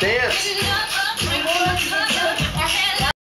Dance.